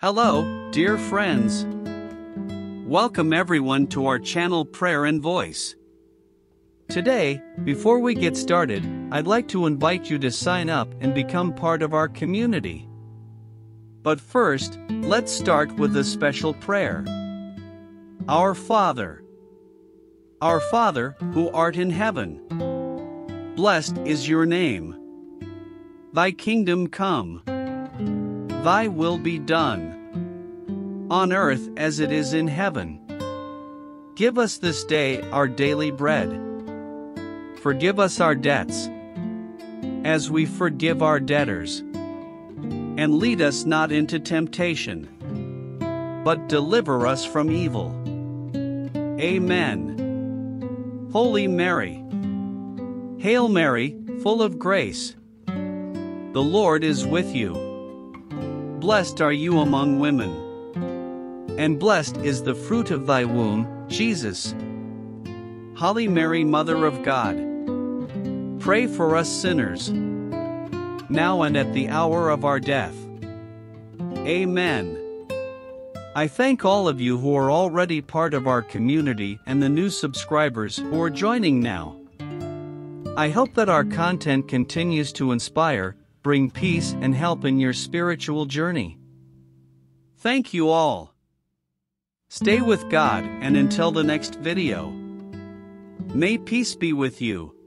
Hello, dear friends. Welcome everyone to our channel Prayer in Voice. Today, before we get started, I'd like to invite you to sign up and become part of our community. But first, let's start with a special prayer. Our Father. Our Father, who art in heaven. Blessed is your name. Thy kingdom come. Thy will be done. On earth as it is in heaven. Give us this day our daily bread. Forgive us our debts. As we forgive our debtors. And lead us not into temptation. But deliver us from evil. Amen. Holy Mary. Hail Mary, full of grace. The Lord is with you. Blessed are you among women. And blessed is the fruit of thy womb, Jesus. Holy Mary, Mother of God. Pray for us sinners. Now and at the hour of our death. Amen. I thank all of you who are already part of our community and the new subscribers who are joining now. I hope that our content continues to inspire, bring peace, and help in your spiritual journey. Thank you all. Stay with God and until the next video. May peace be with you.